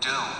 Doom. Doom.